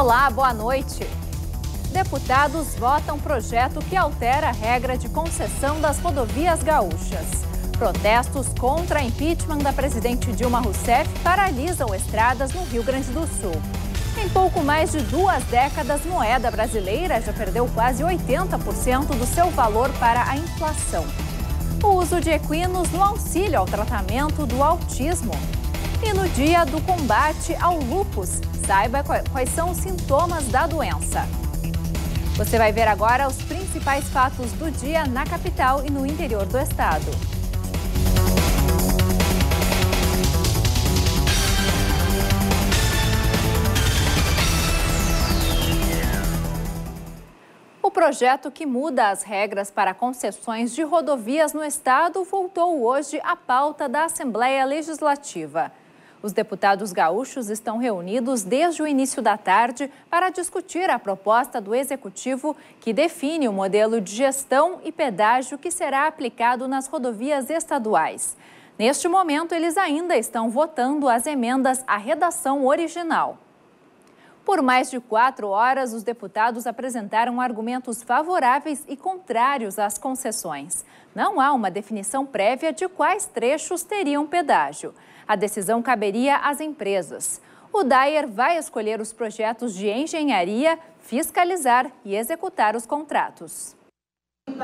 Olá, boa noite. Deputados votam projeto que altera a regra de concessão das rodovias gaúchas. Protestos contra impeachment da presidente Dilma Rousseff paralisam estradas no Rio Grande do Sul. Em pouco mais de duas décadas, moeda brasileira já perdeu quase 80% do seu valor para a inflação. O uso de equinos no auxílio ao tratamento do autismo. E no dia do combate ao lupus, saiba quais são os sintomas da doença. Você vai ver agora os principais fatos do dia na capital e no interior do estado. O projeto que muda as regras para concessões de rodovias no estado voltou hoje à pauta da Assembleia Legislativa. Os deputados gaúchos estão reunidos desde o início da tarde para discutir a proposta do Executivo que define o modelo de gestão e pedágio que será aplicado nas rodovias estaduais. Neste momento, eles ainda estão votando as emendas à redação original. Por mais de quatro horas, os deputados apresentaram argumentos favoráveis e contrários às concessões. Não há uma definição prévia de quais trechos teriam pedágio. A decisão caberia às empresas. O Dyer vai escolher os projetos de engenharia, fiscalizar e executar os contratos.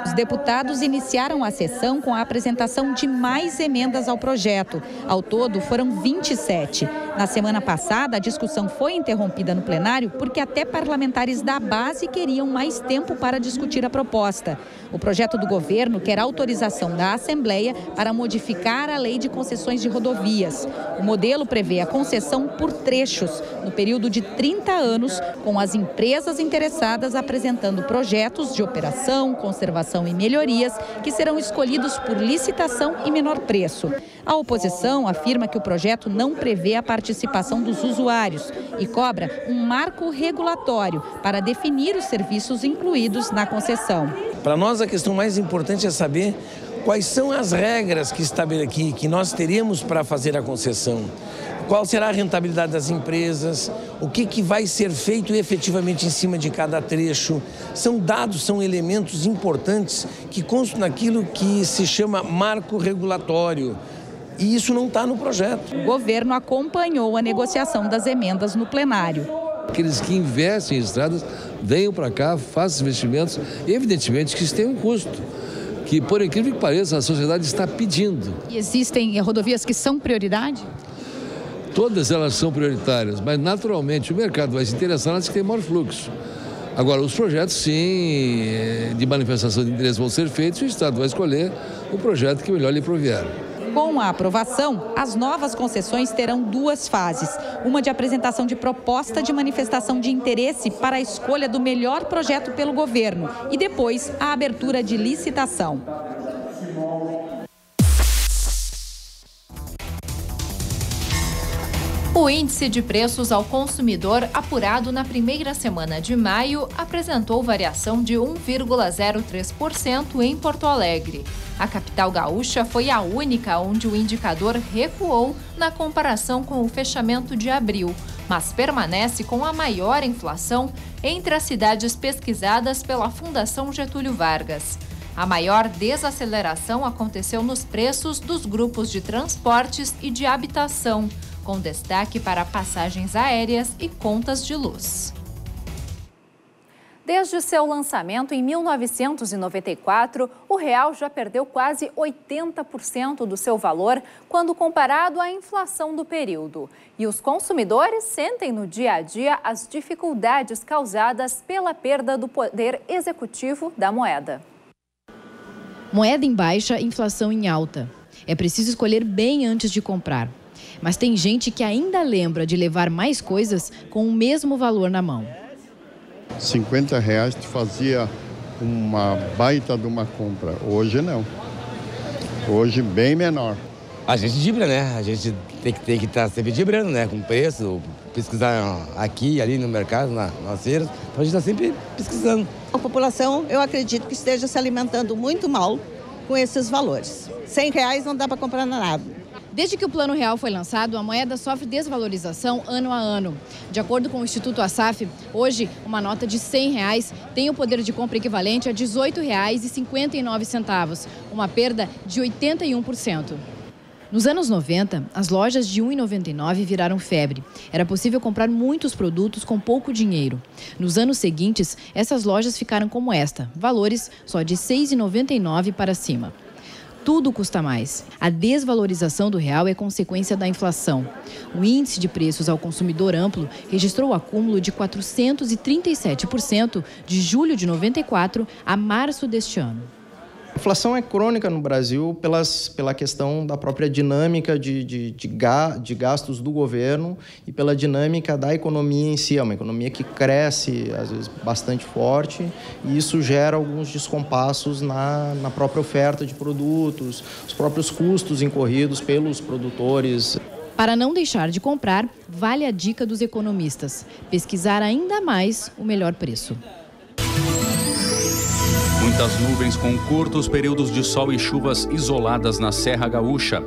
Os deputados iniciaram a sessão com a apresentação de mais emendas ao projeto. Ao todo, foram 27. Na semana passada, a discussão foi interrompida no plenário porque até parlamentares da base queriam mais tempo para discutir a proposta. O projeto do governo quer autorização da Assembleia para modificar a lei de concessões de rodovias. O modelo prevê a concessão por trechos, no período de 30 anos, com as empresas interessadas apresentando projetos de operação, conservação e melhorias que serão escolhidos por licitação e menor preço. A oposição afirma que o projeto não prevê a participação dos usuários e cobra um marco regulatório para definir os serviços incluídos na concessão. Para nós, a questão mais importante é saber quais são as regras que, que nós teríamos para fazer a concessão. Qual será a rentabilidade das empresas? O que, que vai ser feito efetivamente em cima de cada trecho? São dados, são elementos importantes que constam naquilo que se chama marco regulatório. E isso não está no projeto. O governo acompanhou a negociação das emendas no plenário. Aqueles que investem em estradas venham para cá, façam investimentos. E, evidentemente que isso tem um custo que, por incrível que pareça, a sociedade está pedindo. E existem rodovias que são prioridade? Todas elas são prioritárias, mas naturalmente o mercado vai se interessar nas que têm maior fluxo. Agora, os projetos, sim, eh, de manifestação de interesse vão ser feitos e o Estado vai escolher o projeto que melhor lhe provier. Com a aprovação, as novas concessões terão duas fases: uma de apresentação de proposta de manifestação de interesse para a escolha do melhor projeto pelo governo e depois a abertura de licitação. O índice de preços ao consumidor apurado na primeira semana de maio apresentou variação de 1,03% em Porto Alegre. A capital gaúcha foi a única onde o indicador recuou na comparação com o fechamento de abril, mas permanece com a maior inflação entre as cidades pesquisadas pela Fundação Getúlio Vargas. A maior desaceleração aconteceu nos preços dos grupos de transportes e de habitação com destaque para passagens aéreas e contas de luz. Desde seu lançamento em 1994, o real já perdeu quase 80% do seu valor quando comparado à inflação do período. E os consumidores sentem no dia a dia as dificuldades causadas pela perda do poder executivo da moeda. Moeda em baixa, inflação em alta. É preciso escolher bem antes de comprar. Mas tem gente que ainda lembra de levar mais coisas com o mesmo valor na mão. 50 reais te fazia uma baita de uma compra. Hoje não. Hoje bem menor. A gente dibra, né? A gente tem que tem que estar tá sempre dibrando, né? Com preço, pesquisar aqui e ali no mercado, na, nas feiras. Então a gente está sempre pesquisando. A população, eu acredito que esteja se alimentando muito mal com esses valores. 100 reais não dá para comprar nada Desde que o Plano Real foi lançado, a moeda sofre desvalorização ano a ano. De acordo com o Instituto Asaf, hoje uma nota de 100 reais tem o poder de compra equivalente a R$ 18,59, uma perda de 81%. Nos anos 90, as lojas de R$ 1,99 viraram febre. Era possível comprar muitos produtos com pouco dinheiro. Nos anos seguintes, essas lojas ficaram como esta, valores só de R$ 6,99 para cima tudo custa mais. A desvalorização do real é consequência da inflação. O índice de preços ao consumidor amplo registrou o acúmulo de 437% de julho de 94 a março deste ano. A inflação é crônica no Brasil pelas, pela questão da própria dinâmica de, de, de, ga, de, gastos do governo e pela dinâmica da economia em si. É uma economia que cresce, às vezes, bastante forte, e isso gera alguns descompassos na, na própria oferta de produtos, os próprios custos incorridos pelos produtores. Para não deixar de comprar, vale a dica dos economistas: pesquisar ainda mais o melhor preço. Muitas nuvens com curtos períodos de sol e chuvas isoladas na Serra Gaúcha.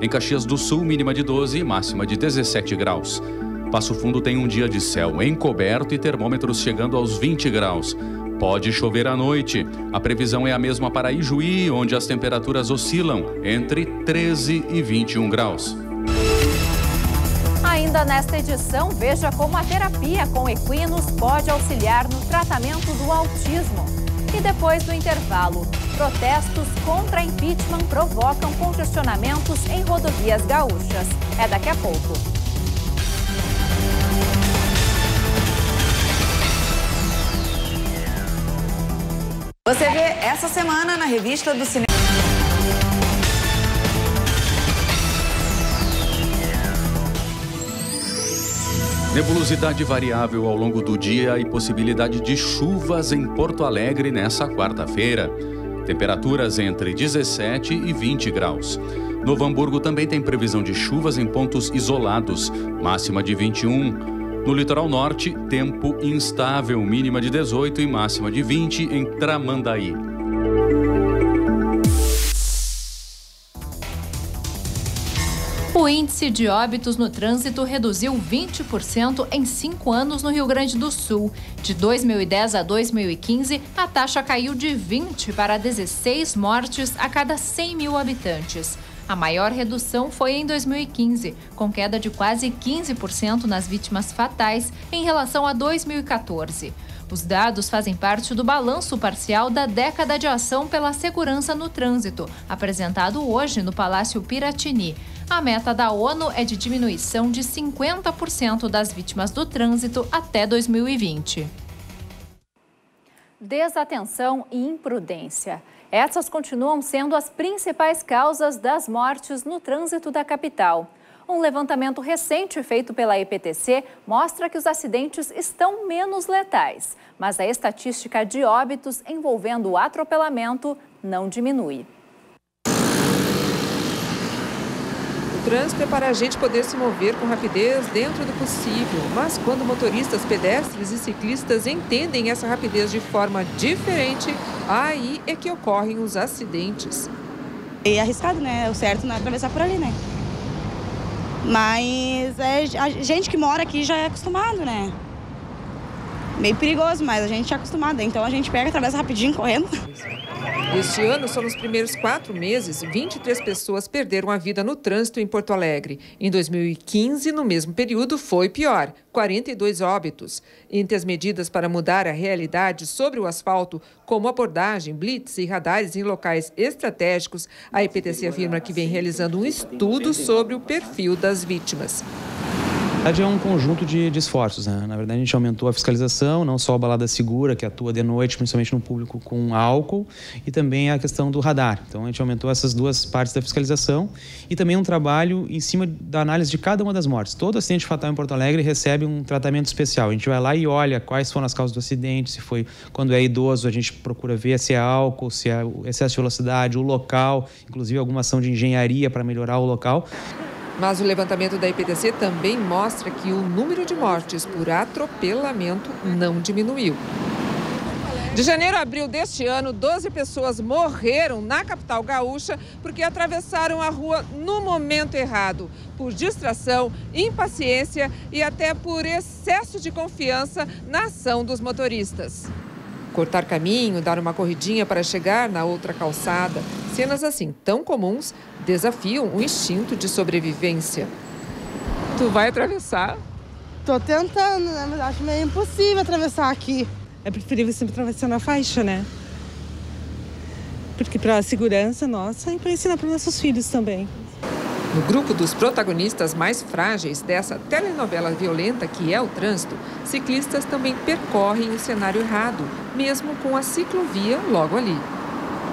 Em Caxias do Sul, mínima de 12 e máxima de 17 graus. Passo Fundo tem um dia de céu encoberto e termômetros chegando aos 20 graus. Pode chover à noite. A previsão é a mesma para Ijuí, onde as temperaturas oscilam entre 13 e 21 graus. Ainda nesta edição, veja como a terapia com equinos pode auxiliar no tratamento do autismo. E depois do intervalo, protestos contra impeachment provocam congestionamentos em rodovias gaúchas. É daqui a pouco. Você vê essa semana na revista do cinema. Nebulosidade variável ao longo do dia e possibilidade de chuvas em Porto Alegre nessa quarta-feira. Temperaturas entre 17 e 20 graus. Novo Hamburgo também tem previsão de chuvas em pontos isolados, máxima de 21. No litoral norte, tempo instável, mínima de 18 e máxima de 20 em Tramandaí. O índice de óbitos no trânsito reduziu 20% em cinco anos no Rio Grande do Sul. De 2010 a 2015, a taxa caiu de 20 para 16 mortes a cada 100 mil habitantes. A maior redução foi em 2015, com queda de quase 15% nas vítimas fatais em relação a 2014. Os dados fazem parte do balanço parcial da década de ação pela segurança no trânsito, apresentado hoje no Palácio Piratini. A meta da ONU é de diminuição de 50% das vítimas do trânsito até 2020. Desatenção e imprudência. Essas continuam sendo as principais causas das mortes no trânsito da capital. Um levantamento recente feito pela EPTC mostra que os acidentes estão menos letais, mas a estatística de óbitos envolvendo o atropelamento não diminui. Trânsito é para a gente poder se mover com rapidez dentro do possível. Mas quando motoristas, pedestres e ciclistas entendem essa rapidez de forma diferente, aí é que ocorrem os acidentes. É arriscado, né? O certo não é atravessar por ali, né? Mas é, a gente que mora aqui já é acostumado, né? Meio perigoso, mas a gente é acostumado. Então a gente pega, atravessa rapidinho, correndo. Este ano, só nos primeiros quatro meses, 23 pessoas perderam a vida no trânsito em Porto Alegre. Em 2015, no mesmo período, foi pior, 42 óbitos. Entre as medidas para mudar a realidade sobre o asfalto, como abordagem, blitz e radares em locais estratégicos, a EPTC afirma que vem realizando um estudo sobre o perfil das vítimas verdade, é um conjunto de, de esforços. Né? Na verdade, a gente aumentou a fiscalização, não só a balada segura, que atua de noite, principalmente no público com álcool, e também a questão do radar. Então, a gente aumentou essas duas partes da fiscalização e também um trabalho em cima da análise de cada uma das mortes. Todo acidente fatal em Porto Alegre recebe um tratamento especial. A gente vai lá e olha quais foram as causas do acidente, se foi quando é idoso, a gente procura ver se é álcool, se é excesso de velocidade, o local, inclusive alguma ação de engenharia para melhorar o local. Mas o levantamento da IPTC também mostra que o número de mortes por atropelamento não diminuiu. De janeiro a abril deste ano, 12 pessoas morreram na capital gaúcha porque atravessaram a rua no momento errado, por distração, impaciência e até por excesso de confiança na ação dos motoristas. Cortar caminho, dar uma corridinha para chegar na outra calçada, cenas assim tão comuns desafiam o instinto de sobrevivência. Tu vai atravessar? Tô tentando, né? Mas acho meio impossível atravessar aqui é preferível sempre atravessar na faixa, né? Porque para a segurança nossa e para ensinar para nossos filhos também. No grupo dos protagonistas mais frágeis dessa telenovela violenta que é o trânsito, ciclistas também percorrem o cenário errado, mesmo com a ciclovia logo ali.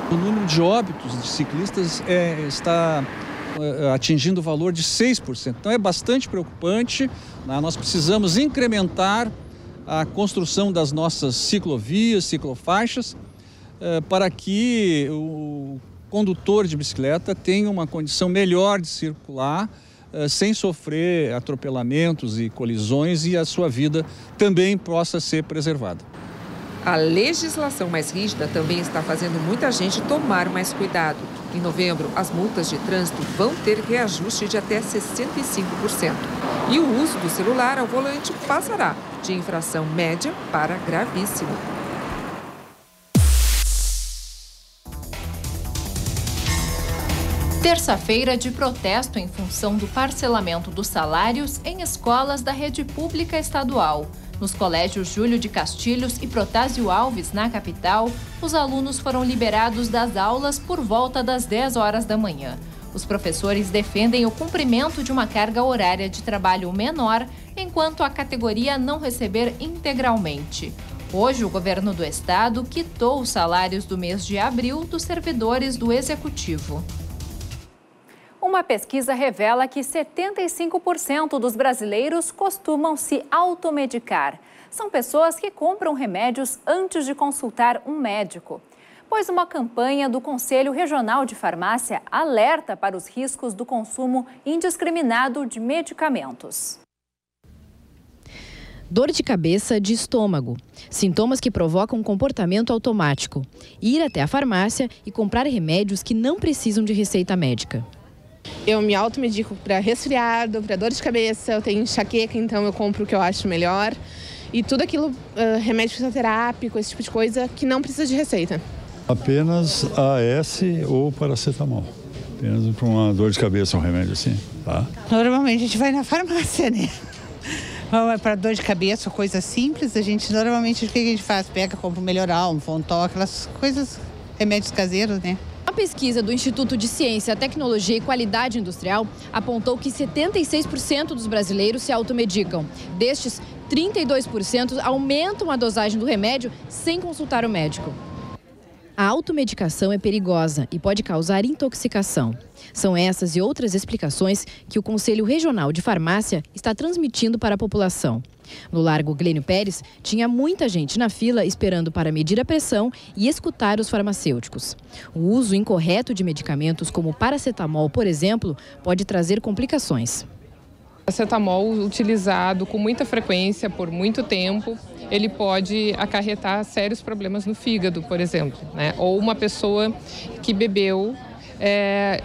O número de óbitos de ciclistas é, está é, atingindo o valor de 6%. Então é bastante preocupante. Né? Nós precisamos incrementar a construção das nossas ciclovias, ciclofaixas, eh, para que o condutor de bicicleta tenha uma condição melhor de circular, eh, sem sofrer atropelamentos e colisões e a sua vida também possa ser preservada. A legislação mais rígida também está fazendo muita gente tomar mais cuidado. Em novembro, as multas de trânsito vão ter reajuste de até 65%. E o uso do celular ao volante passará de infração média para gravíssimo. Terça-feira de protesto em função do parcelamento dos salários em escolas da rede pública estadual. Nos colégios Júlio de Castilhos e Protásio Alves, na capital, os alunos foram liberados das aulas por volta das 10 horas da manhã. Os professores defendem o cumprimento de uma carga horária de trabalho menor, enquanto a categoria não receber integralmente. Hoje, o governo do estado quitou os salários do mês de abril dos servidores do executivo. Uma pesquisa revela que 75% dos brasileiros costumam se automedicar. São pessoas que compram remédios antes de consultar um médico. Pois uma campanha do Conselho Regional de Farmácia alerta para os riscos do consumo indiscriminado de medicamentos. Dor de cabeça de estômago. Sintomas que provocam um comportamento automático. Ir até a farmácia e comprar remédios que não precisam de receita médica. Eu me automedico para resfriado, para dor de cabeça, eu tenho enxaqueca, então eu compro o que eu acho melhor. E tudo aquilo, uh, remédio fisioterápico, esse tipo de coisa, que não precisa de receita. Apenas AS ou paracetamol. Apenas para uma dor de cabeça, um remédio assim, tá? Normalmente a gente vai na farmácia, né? Para dor de cabeça, coisa simples, a gente normalmente o que a gente faz? Pega, compra um melhoral, um fontol, aquelas coisas, remédios caseiros, né? A pesquisa do Instituto de Ciência, Tecnologia e Qualidade Industrial apontou que 76% dos brasileiros se automedicam. Destes, 32% aumentam a dosagem do remédio sem consultar o médico. A automedicação é perigosa e pode causar intoxicação. São essas e outras explicações que o Conselho Regional de Farmácia está transmitindo para a população. No Largo Glênio Pérez, tinha muita gente na fila esperando para medir a pressão e escutar os farmacêuticos. O uso incorreto de medicamentos como paracetamol, por exemplo, pode trazer complicações. Acetamol utilizado com muita frequência por muito tempo, ele pode acarretar sérios problemas no fígado, por exemplo, né? Ou uma pessoa que bebeu é,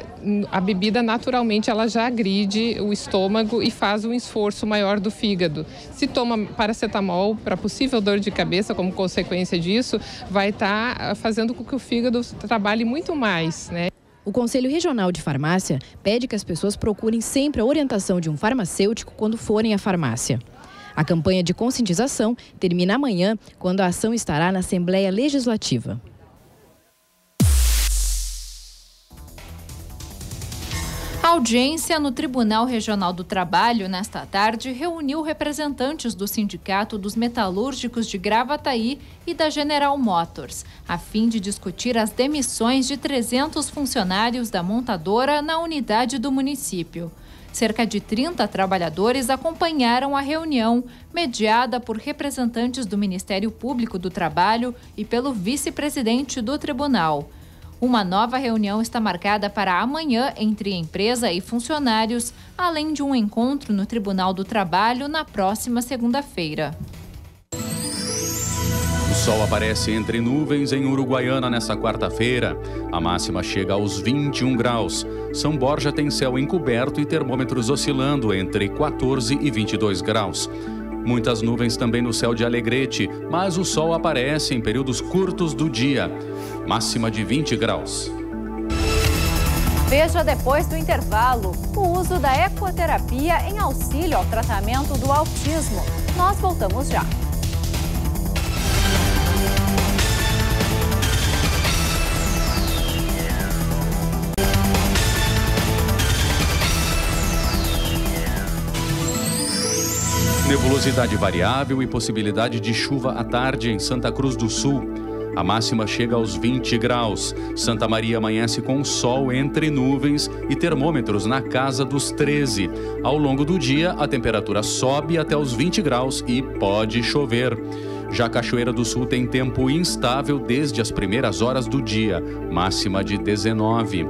a bebida naturalmente ela já agride o estômago e faz um esforço maior do fígado. Se toma paracetamol para possível dor de cabeça como consequência disso, vai estar tá fazendo com que o fígado trabalhe muito mais, né? O Conselho Regional de Farmácia pede que as pessoas procurem sempre a orientação de um farmacêutico quando forem à farmácia. A campanha de conscientização termina amanhã, quando a ação estará na Assembleia Legislativa. A audiência no Tribunal Regional do Trabalho nesta tarde reuniu representantes do Sindicato dos Metalúrgicos de Gravataí e da General Motors, a fim de discutir as demissões de 300 funcionários da montadora na unidade do município. Cerca de 30 trabalhadores acompanharam a reunião, mediada por representantes do Ministério Público do Trabalho e pelo vice-presidente do tribunal. Uma nova reunião está marcada para amanhã entre empresa e funcionários, além de um encontro no Tribunal do Trabalho na próxima segunda-feira. Sol aparece entre nuvens em Uruguaiana nesta quarta-feira. A máxima chega aos 21 graus. São Borja tem céu encoberto e termômetros oscilando entre 14 e 22 graus. Muitas nuvens também no céu de Alegrete, mas o sol aparece em períodos curtos do dia. Máxima de 20 graus. Veja depois do intervalo o uso da ecoterapia em auxílio ao tratamento do autismo. Nós voltamos já. Nebulosidade variável e possibilidade de chuva à tarde em Santa Cruz do Sul. A máxima chega aos 20 graus. Santa Maria amanhece com sol entre nuvens e termômetros na casa dos 13. Ao longo do dia, a temperatura sobe até os 20 graus e pode chover. Já Cachoeira do Sul tem tempo instável desde as primeiras horas do dia, máxima de 19.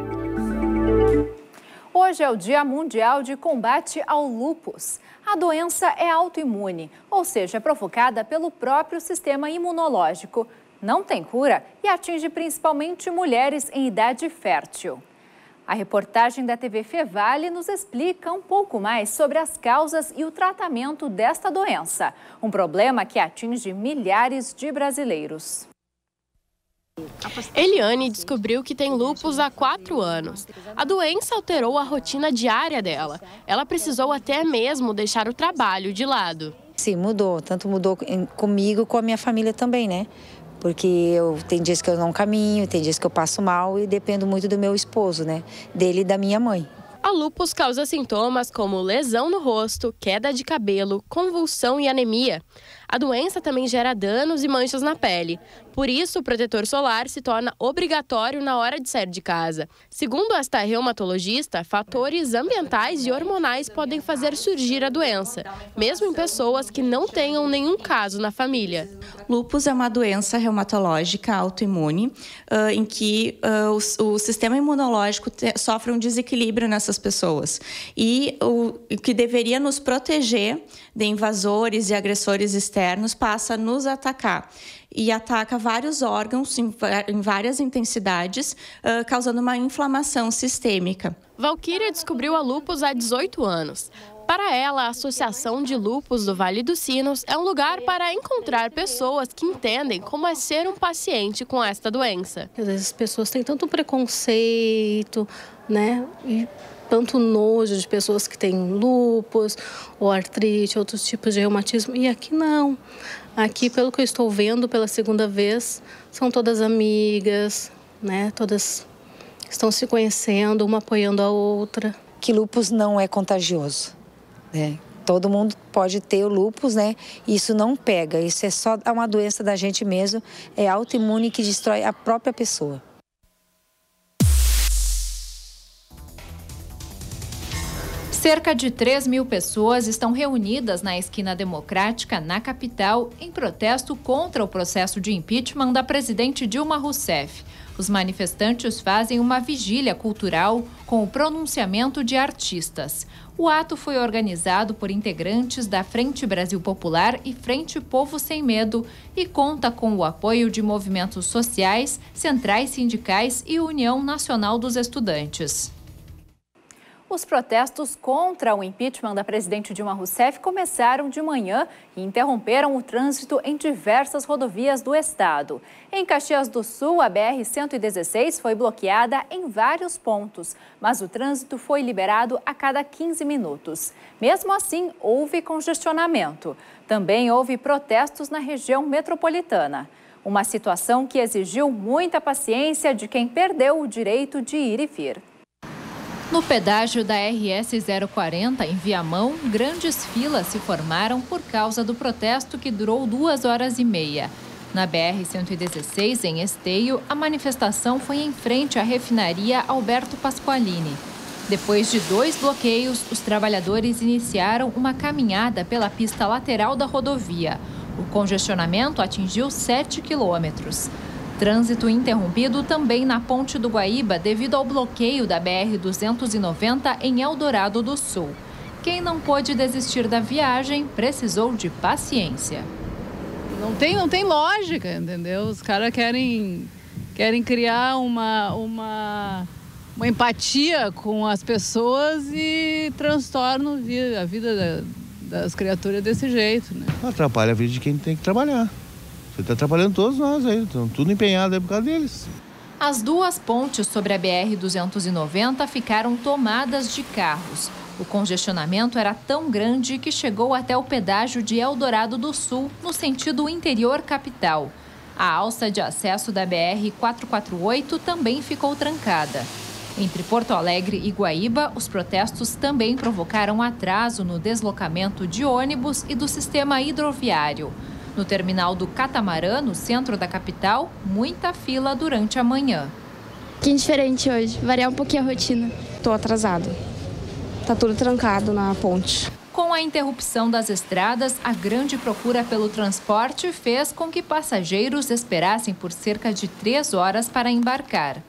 Hoje é o Dia Mundial de Combate ao Lúpus. A doença é autoimune, ou seja, é provocada pelo próprio sistema imunológico. Não tem cura e atinge principalmente mulheres em idade fértil. A reportagem da TV Fevale nos explica um pouco mais sobre as causas e o tratamento desta doença, um problema que atinge milhares de brasileiros. Eliane descobriu que tem lupus há quatro anos. A doença alterou a rotina diária dela. Ela precisou até mesmo deixar o trabalho de lado. Sim, mudou. Tanto mudou comigo com a minha família também, né? Porque eu tem dias que eu não caminho, tem dias que eu passo mal e dependo muito do meu esposo, né? Dele e da minha mãe. A lupus causa sintomas como lesão no rosto, queda de cabelo, convulsão e anemia. A doença também gera danos e manchas na pele. Por isso, o protetor solar se torna obrigatório na hora de sair de casa. Segundo esta reumatologista, fatores ambientais e hormonais podem fazer surgir a doença, mesmo em pessoas que não tenham nenhum caso na família. Lupus é uma doença reumatológica autoimune uh, em que uh, o, sistema imunológico sofre um desequilíbrio nessas pessoas. E o, o que deveria nos proteger de invasores e agressores externos passa a nos atacar e ataca vários órgãos em, em várias intensidades, uh, causando uma inflamação sistêmica. Valquíria descobriu a lupus há 18 anos. Para ela, a Associação de Lupus do Vale dos Sinos é um lugar para encontrar pessoas que entendem como é ser um paciente com esta doença. Às vezes as pessoas têm tanto preconceito, né? E tanto nojo de pessoas que têm lupus ou artrite, outros tipos de reumatismo. E aqui não. Aqui, pelo que eu estou vendo pela segunda vez, são todas amigas, né? Todas estão se conhecendo, uma apoiando a outra. Que lupus não é contagioso, né? Todo mundo pode ter o lupus, né? Isso não pega, isso é só uma doença da gente mesmo, é autoimune que destrói a própria pessoa. Cerca de 3 mil pessoas estão reunidas na esquina democrática, na capital, em protesto contra o processo de impeachment da presidente Dilma Rousseff. Os manifestantes fazem uma vigília cultural com o pronunciamento de artistas. O ato foi organizado por integrantes da Frente Brasil Popular e Frente Povo Sem Medo e conta com o apoio de movimentos sociais, centrais sindicais e União Nacional dos Estudantes. Os protestos contra o impeachment da presidente Dilma Rousseff começaram de manhã e interromperam o trânsito em diversas rodovias do estado. Em Caxias do Sul, a BR-116 foi bloqueada em vários pontos, mas o trânsito foi liberado a cada 15 minutos. Mesmo assim, houve congestionamento. Também houve protestos na região metropolitana. Uma situação que exigiu muita paciência de quem perdeu o direito de ir e vir. No pedágio da RS 040, em Viamão, grandes filas se formaram por causa do protesto que durou duas horas e meia. Na BR-116, em Esteio, a manifestação foi em frente à refinaria Alberto Pasqualini. Depois de dois bloqueios, os trabalhadores iniciaram uma caminhada pela pista lateral da rodovia. O congestionamento atingiu 7 quilômetros. Trânsito interrompido também na Ponte do Guaíba devido ao bloqueio da BR-290 em Eldorado do Sul. Quem não pôde desistir da viagem precisou de paciência. Não tem, não tem lógica, entendeu? Os caras querem, querem criar uma, uma, uma empatia com as pessoas e transtornam a vida da, das criaturas desse jeito, né? Atrapalha a vida de quem tem que trabalhar. Está trabalhando todos nós aí, estão tudo empenhado aí por causa deles. As duas pontes sobre a BR-290 ficaram tomadas de carros. O congestionamento era tão grande que chegou até o pedágio de Eldorado do Sul, no sentido interior capital. A alça de acesso da BR-448 também ficou trancada. Entre Porto Alegre e Guaíba, os protestos também provocaram atraso no deslocamento de ônibus e do sistema hidroviário. No terminal do Catamarã, no centro da capital, muita fila durante a manhã. Que diferente hoje, variar um pouquinho a rotina. Estou atrasado. Tá tudo trancado na ponte. Com a interrupção das estradas, a grande procura pelo transporte fez com que passageiros esperassem por cerca de três horas para embarcar.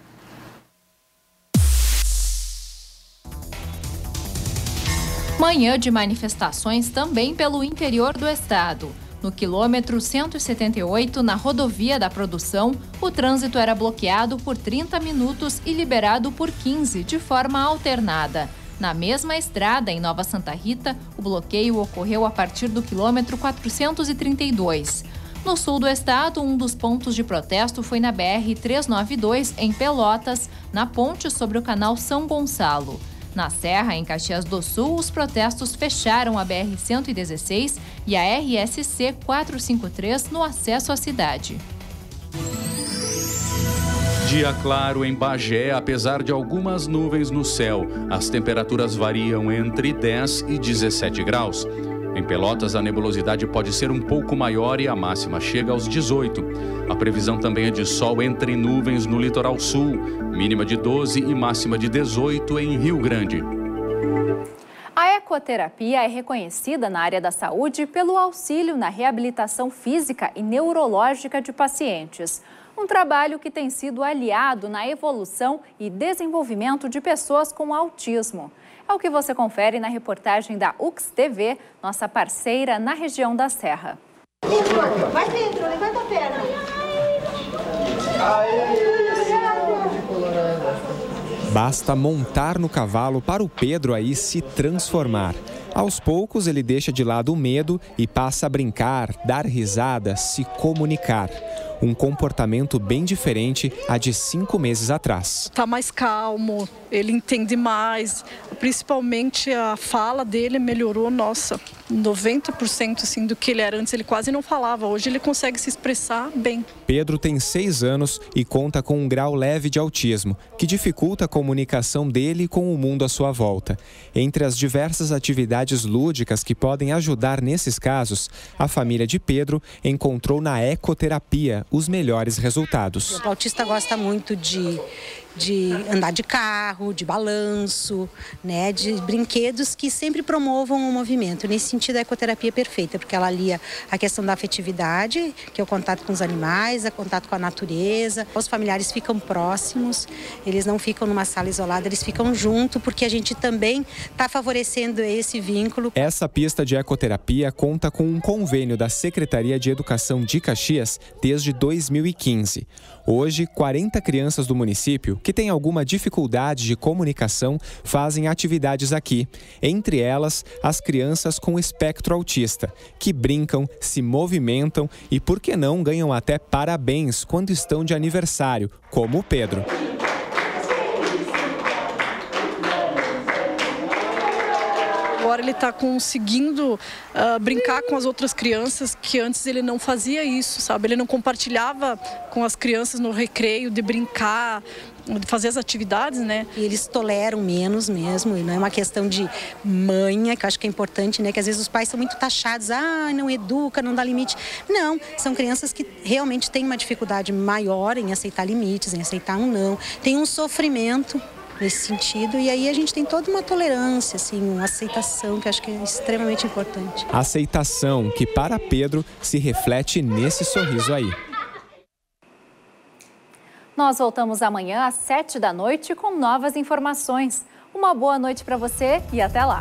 Manhã de manifestações também pelo interior do estado. No quilômetro 178, na rodovia da produção, o trânsito era bloqueado por 30 minutos e liberado por 15, de forma alternada. Na mesma estrada, em Nova Santa Rita, o bloqueio ocorreu a partir do quilômetro 432. No sul do estado, um dos pontos de protesto foi na BR-392, em Pelotas, na ponte sobre o canal São Gonçalo. Na Serra, em Caxias do Sul, os protestos fecharam a BR-116 e a RSC 453 no acesso à cidade. Dia claro em Bagé, apesar de algumas nuvens no céu. As temperaturas variam entre 10 e 17 graus. Em Pelotas, a nebulosidade pode ser um pouco maior e a máxima chega aos 18. A previsão também é de sol entre nuvens no litoral sul, mínima de 12 e máxima de 18 em Rio Grande. A ecoterapia é reconhecida na área da saúde pelo auxílio na reabilitação física e neurológica de pacientes. Um trabalho que tem sido aliado na evolução e desenvolvimento de pessoas com autismo. É o que você confere na reportagem da UX TV, nossa parceira na região da Serra. Vai dentro, levanta a perna. Basta montar no cavalo para o Pedro aí se transformar. Aos poucos, ele deixa de lado o medo e passa a brincar, dar risada, se comunicar um comportamento bem diferente a de cinco meses atrás. Está mais calmo, ele entende mais, principalmente a fala dele melhorou, nossa, 90% assim, do que ele era antes. Ele quase não falava, hoje ele consegue se expressar bem. Pedro tem seis anos e conta com um grau leve de autismo, que dificulta a comunicação dele com o mundo à sua volta. Entre as diversas atividades lúdicas que podem ajudar nesses casos, a família de Pedro encontrou na ecoterapia os melhores resultados. O autista gosta muito de de andar de carro, de balanço, né, de brinquedos que sempre promovam o movimento. Nesse sentido, a ecoterapia é perfeita, porque ela alia a questão da afetividade, que é o contato com os animais, o contato com a natureza. Os familiares ficam próximos, eles não ficam numa sala isolada, eles ficam junto, porque a gente também está favorecendo esse vínculo. Essa pista de ecoterapia conta com um convênio da Secretaria de Educação de Caxias desde 2015. Hoje, 40 crianças do município que têm alguma dificuldade de comunicação fazem atividades aqui. Entre elas, as crianças com espectro autista, que brincam, se movimentam e, por que não, ganham até parabéns quando estão de aniversário, como o Pedro. Agora ele está conseguindo uh, brincar com as outras crianças que antes ele não fazia isso, sabe? Ele não compartilhava com as crianças no recreio de brincar, de fazer as atividades, né? E eles toleram menos mesmo, e não é uma questão de manha, que eu acho que é importante, né? Que às vezes os pais são muito taxados, ah, não educa, não dá limite. Não, são crianças que realmente têm uma dificuldade maior em aceitar limites, em aceitar um não. Tem um sofrimento nesse sentido. E aí a gente tem toda uma tolerância, assim, uma aceitação que acho que é extremamente importante. Aceitação que para Pedro se reflete nesse sorriso aí. Nós voltamos amanhã às sete da noite com novas informações. Uma boa noite para você e até lá.